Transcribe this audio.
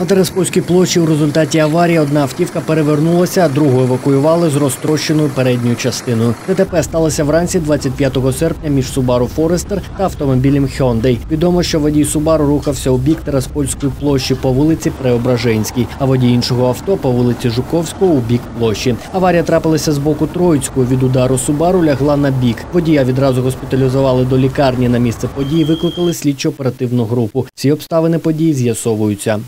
На Тереспольській площі у результаті аварії одна автівка перевернулася, а другу евакуювали з розтрощеною передньою частиною. ДТП сталося вранці 25 серпня між Subaru Forester та автомобілем Hyundai. Відомо, що водій Subaru рухався у бік Тереспольської площі по вулиці Преображенській, а водій іншого авто по вулиці Жуковського у бік площі. Аварія трапилася з боку Троїцького. Від удару Subaru лягла на бік. Водія відразу госпіталізували до лікарні. На місце події викликали слідчо-оперативну групу. Всі обставини події з'ясовуються.